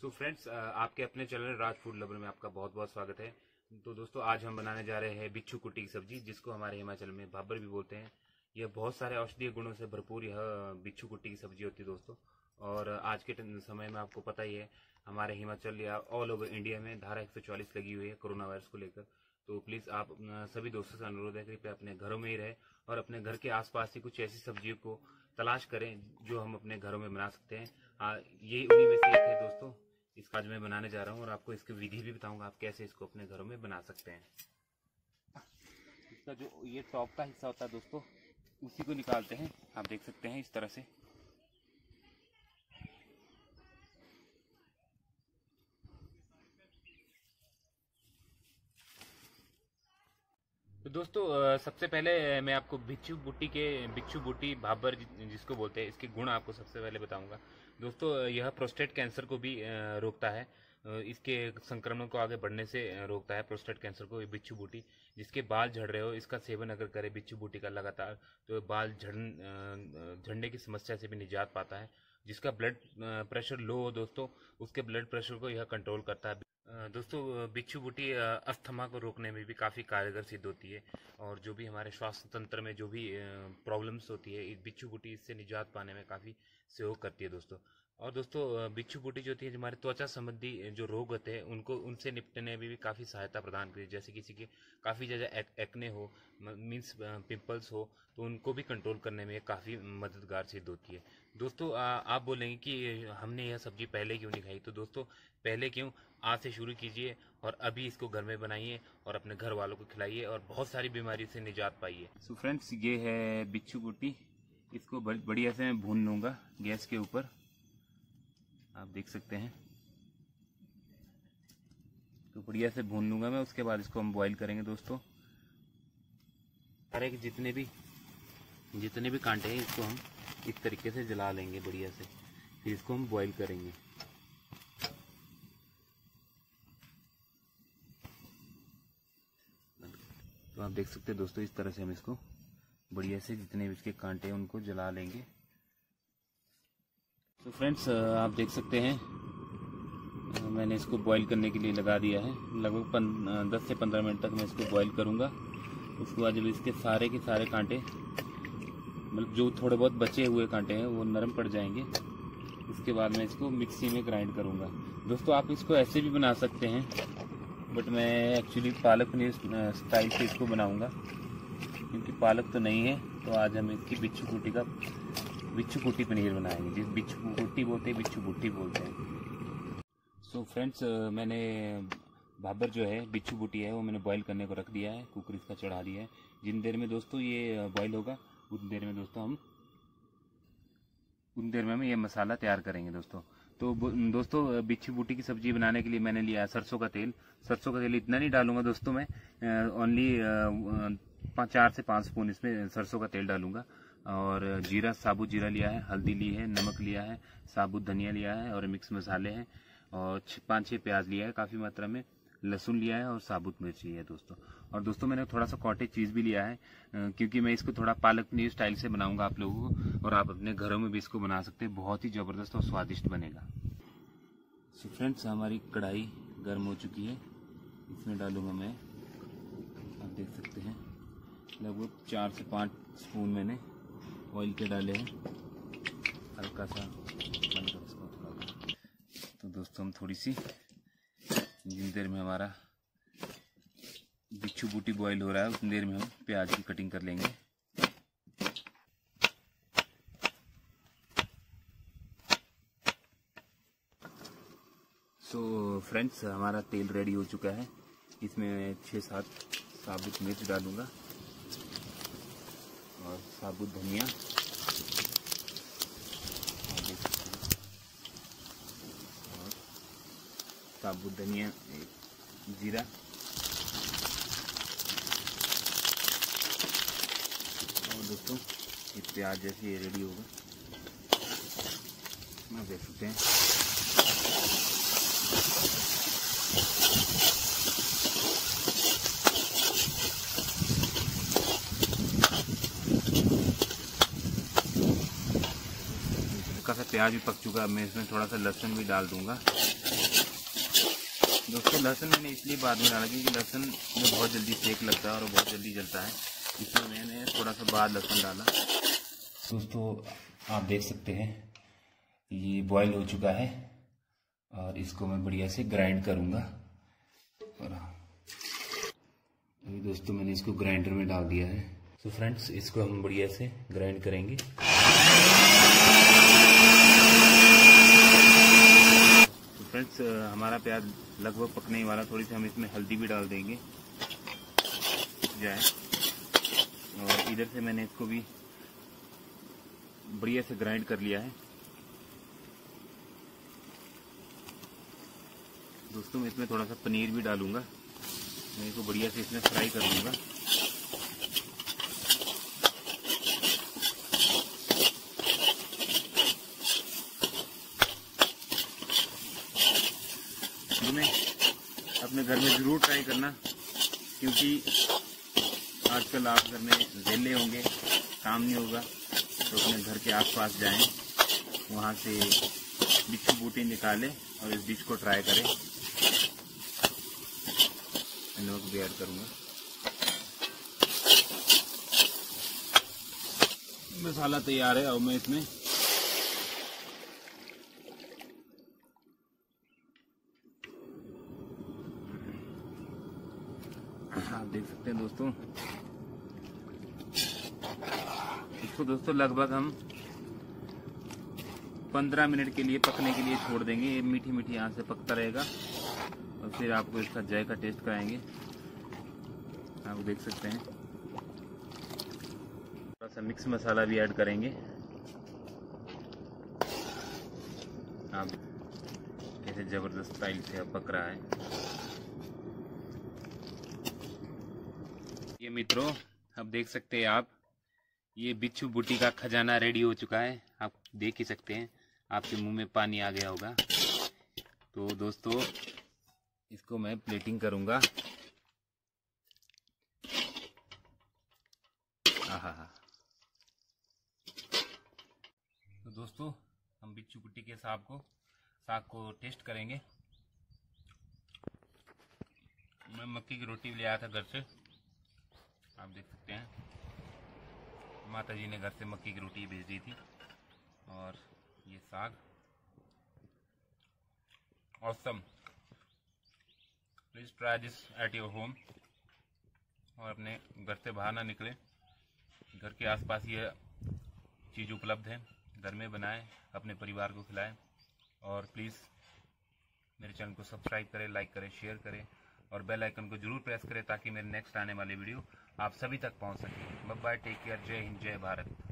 So friends आपके अपने channel राज food lover में आपका बहुत बहुत स्वागत है। तो दोस्तों, आज हम बनाने जा रहे हैं बिच्छू कुटी की सब्ज़ी, जिसको हमारे हिमाचल में भाबर भी बोलते हैं। यह बहुत सारे औषधीय गुणों से भरपूर यह बिच्छू कुटी की सब्ज़ी होती है दोस्तों। और आज के समय में आपको पता ही है, हमारे हिमाचल या ऑल ओवर इंडिया में धारा एक लगी हुई है कोरोना वायरस को लेकर। तो प्लीज़ आप सभी दोस्तों से अनुरोध है कृपया अपने घरों में ही रहे और अपने घर के आसपास ही कुछ ऐसी सब्जियों को तलाश करें जो हम अपने घरों में बना सकते हैं। ये उन्हीं में से एक है दोस्तों। आज मैं बनाने जा रहा हूँ और आपको इसकी विधि भी बताऊँगा आप कैसे इसको अपने घरों में बना सकते हैं। इसका जो ये टॉप का हिस्सा होता है दोस्तों, उसी को निकालते हैं। आप देख सकते हैं इस तरह से। दोस्तों सबसे पहले मैं आपको बिच्छू बुट्टी के बिच्छू बुट्टी भाबर जिसको बोलते हैं, इसके गुण आपको सबसे पहले बताऊँगा। दोस्तों यह प्रोस्टेट कैंसर को भी रोकता है। इसके संक्रमण को आगे बढ़ने से रोकता है प्रोस्टेट कैंसर को बिच्छू बूटी जिसके बाल झड़ रहे हो, इसका सेवन अगर करे बिच्छू बूटी का लगातार तो बाल झड़ झड़ने की समस्या से भी निजात पाता है। जिसका ब्लड प्रेशर लो हो दोस्तों, उसके ब्लड प्रेशर को यह कंट्रोल करता है। दोस्तों बिच्छू बूटी अस्थमा को रोकने में भी काफ़ी कारगर सिद्ध होती है और जो भी हमारे स्वास्थ्य तंत्र में जो भी प्रॉब्लम्स होती है बिच्छू बूटी इससे निजात पाने में काफ़ी सहयोग करती है दोस्तों। और दोस्तों बिच्छू बूटी जो होती है हमारे त्वचा संबंधी जो रोग होते हैं उनको उनसे निपटने में भी काफ़ी सहायता प्रदान करती है जैसे किसी के काफ़ी ज़्यादा एक, एक्ने हो मीन्स पिंपल्स हो तो उनको भी कंट्रोल करने में काफ़ी मददगार सिद्ध होती है। दोस्तों आ, आप बोलेंगे कि हमने यह सब्ज़ी पहले क्यों नहीं खाई? तो दोस्तों पहले क्यों? आज से शुरू कीजिए और अभी इसको घर में बनाइए और अपने घर वालों को खिलाइए और बहुत सारी बीमारी से निजात पाइए। सो फ्रेंड्स ये है बिच्छू बूटी इसको बढ़िया से मैं भून लूँगा गैस के ऊपर। आप देख सकते हैं। तो बढ़िया से भून लूँगा मैं, उसके बाद इसको हम बॉईल करेंगे दोस्तों। सारे जितने भी जितने भी कांटे हैं, इसको हम इस तरीके से जला लेंगे बढ़िया से। फिर इसको हम बॉईल करेंगे। तो आप देख सकते हैं दोस्तों, इस तरह से हम इसको बढ़िया से जितने भी इसके कांटे हैं, उनको जला लेंगे। तो फ्रेंड्स आप देख सकते हैं मैंने इसको बॉईल करने के लिए लगा दिया है। लगभग दस से पंद्रह मिनट तक मैं इसको बॉईल करूँगा। उसके बाद जब इसके सारे के सारे कांटे मतलब जो थोड़े बहुत बचे हुए कांटे हैं, वो नरम पड़ जाएँगे। उसके बाद मैं इसको मिक्सी में ग्राइंड करूँगा। दोस्तों, आप इसको ऐसे भी बना सकते हैं बट मैं एक्चुअली पालक पनीर स्टाइल से इसको बनाऊँगा। क्योंकि पालक तो नहीं है तो आज हम इसकी बिच्छू कुटी का बिच्छू कुट्टी पनीर बनाएँगे, जिस बिच्छू कुट्टी बोलते हैं, बिच्छू कुट्टी बोलते हैं। सो so फ्रेंड्स मैंने भाबर जो है, बिच्छू बुटी है, वो मैंने बॉईल करने को रख दिया है कुकर इसका चढ़ा दिया है। जिन देर में दोस्तों ये बॉईल होगा उतनी देर में दोस्तों हम उतनी देर में हम ये मसाला तैयार करेंगे दोस्तों। तो दोस्तों बिच्छू बूटी की सब्ज़ी बनाने के लिए मैंने लिया सरसों का तेल। सरसों का तेल इतना नहीं डालूँगा दोस्तों मैं ओनली चार से पाँच स्पून इसमें सरसों का तेल डालूँगा। और जीरा, साबुत जीरा लिया है, हल्दी ली है, नमक लिया है, साबुत धनिया लिया है और मिक्स मसाले हैं और पाँच छः प्याज लिया है, काफ़ी मात्रा में लहसुन लिया है और साबुत मिर्ची है दोस्तों। और दोस्तों, मैंने थोड़ा सा कॉटेज चीज़ भी लिया है क्योंकि मैं इसको थोड़ा पालक पनीर स्टाइल से बनाऊँगा आप लोगों को और आप अपने घरों में भी इसको बना सकते हैं, बहुत ही ज़बरदस्त और स्वादिष्ट बनेगा। सो फ्रेंड्स हमारी कढ़ाई गर्म हो चुकी है, इसमें डालूँगा मैं, आप देख सकते हैं, लगभग चार से पाँच स्पून मैंने ऑयल के डाले हैं। हल्का सा कर इसको थोड़ा तो दोस्तों हम थोड़ी सी जिन देर में हमारा बिच्छू बूटी बॉईल हो रहा है। उतनी देर में हम प्याज की कटिंग कर लेंगे। सो so, फ्रेंड्स हमारा तेल रेडी हो चुका है। इसमें छः सात साबुत मिर्च डालूँगा। और साबुत धनिया। और साबुत धनिया जीरा। और दोस्तों, ये प्याज जैसे ये रेडी होगा देख सकते हैं। सा प्याज भी पक चुका है, मैं इसमें थोड़ा सा लहसुन भी डाल दूँगा। दोस्तों, लहसुन मैंने इसलिए बाद में डाला क्योंकि लहसुन में बहुत जल्दी सेक लगता है और बहुत जल्दी जलता है। इसलिए मैंने थोड़ा सा बाद लहसुन डाला। दोस्तों, आप देख सकते हैं, ये बॉईल हो चुका है और इसको मैं बढ़िया से ग्राइंड करूँगा। और अभी दोस्तों, मैंने इसको ग्राइंडर में डाल दिया है। तो फ्रेंड्स, इसको हम बढ़िया से ग्राइंड करेंगे। तो फ्रेंड्स हमारा प्याज लगभग पकने वाला थोड़ी सी हम इसमें हल्दी भी डाल देंगे। जाए। और इधर से मैंने इसको भी बढ़िया से ग्राइंड कर लिया है। दोस्तों, मैं इसमें थोड़ा सा पनीर भी डालूँगा। मैं इसको बढ़िया से इसमें फ्राई कर लूँगा तुम्हें अपने घर में ज़रूर ट्राई करना, क्योंकि आजकल आप घर में वेले होंगे, काम नहीं होगा तो अपने घर के आसपास जाएँ, वहाँ से बिच्छू बूटी निकालें और इस डिश को ट्राई करें। नमक भी ऐड करूँगा। मसाला तैयार है और मैं इसमें आप देख सकते हैं दोस्तों। इसको दोस्तों लगभग हम 15 मिनट के लिए पकने के लिए छोड़ देंगे। ये मीठी मीठी आँच से पकता रहेगा और फिर आपको इसका जायका टेस्ट कराएँगे। आप देख सकते हैं। थोड़ा सा मिक्स मसाला भी ऐड करेंगे। आप कैसे ज़बरदस्त स्टाइल से पक रहा है। मित्रों अब देख सकते हैं आप, ये बिच्छू बूटी का खजाना रेडी हो चुका है। आप देख ही सकते हैं, आपके मुँह में पानी आ गया होगा। तो दोस्तों, इसको मैं प्लेटिंग करूँगा। तो दोस्तों, हम बिच्छू बूटी के साग को साग को टेस्ट करेंगे। मैं मक्की की रोटी ले आया था घर से। आप देख सकते हैं। माता जी ने घर से मक्की की रोटी भेज दी थी और ये साग। Awesome please try this at your home और अपने घर से बाहर ना निकले। घर के आसपास ये चीज़ उपलब्ध है। घर में बनाएँ, अपने परिवार को खिलाएँ। और प्लीज़ मेरे चैनल को सब्सक्राइब करें लाइक करें शेयर करें। और बेल आइकन को ज़रूर प्रेस करें ताकि मेरे नेक्स्ट आने वाले वीडियो आप सभी तक पहुँच सके। बाय टेक केयर जय हिंद जय भारत।